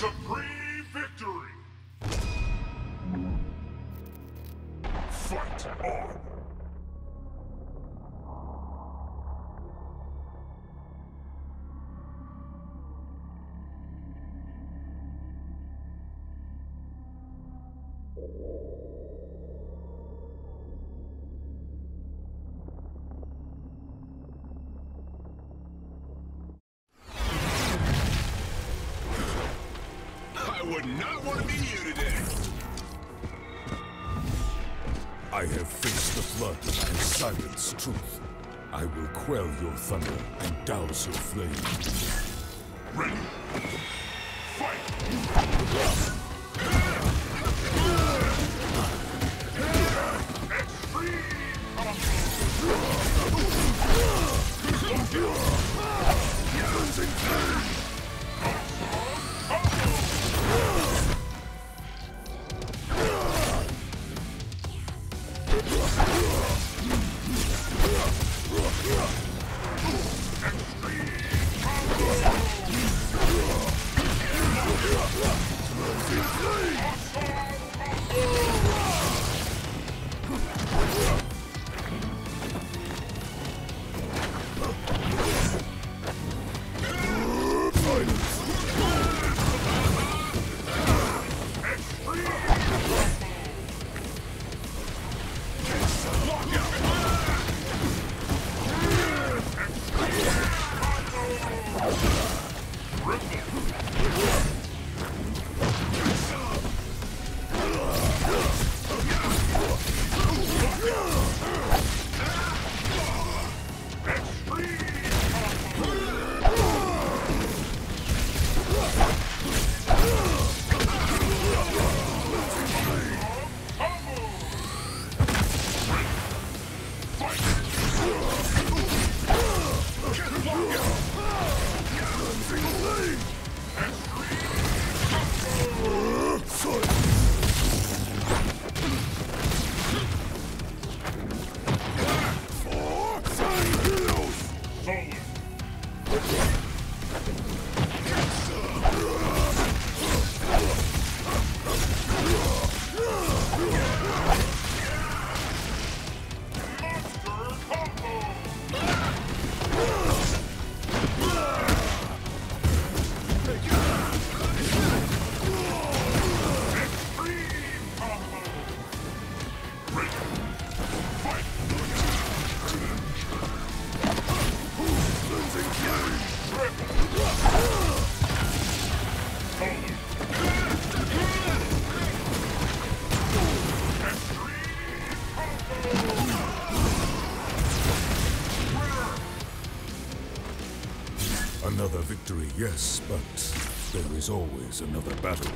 Supreme victory! Fight on! I would not want to be you today. I have faced the flood and silenced truth. I will quell your thunder and douse your flame. Got you. Victory, yes, but there is always another battle.